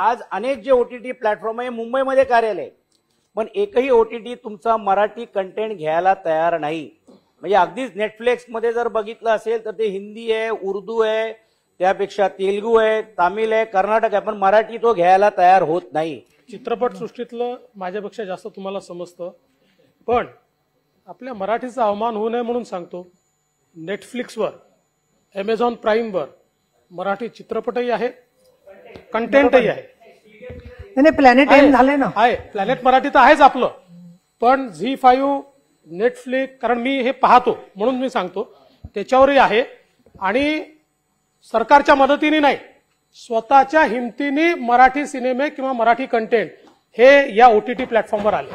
आज अनेक जे ओ टी टी प्लॅटफॉर्म आहे मुंबईमध्ये कार्यालय आहे. पण एकही ओ टी टी तुमचा मराठी कंटेंट घ्यायला तयार नाही. म्हणजे अगदीच नेटफ्लिक्समध्ये जर बघितलं असेल तर ते हिंदी आहे उर्दू आहे त्यापेक्षा तेलगू आहे तामिळ आहे कर्नाटक आहे पण मराठी तो घ्यायला तयार होत नाही. चित्रपट सृष्टीतलं माझ्यापेक्षा जास्त तुम्हाला समजतं. पण आपल्या मराठीचा अवमान होऊ नये म्हणून सांगतो नेटफ्लिक्सवर ॲमेझॉन प्राईमवर मराठी चित्रपटही आहेत कंटेंटही आहे. नाही नाही प्लॅनेट एम झालंय ना. आहे. प्लॅनेट मराठी तर आहेच आपलं. पण झी फाईव्ह नेटफ्लिक्स कारण मी हे पाहतो म्हणून मी सांगतो त्याच्यावरही आहे. आणि सरकारच्या मदतीने नाही स्वतःच्या हिमतीने मराठी सिनेमे किंवा मराठी कंटेंट हे या ओटीटी प्लॅटफॉर्मवर आले.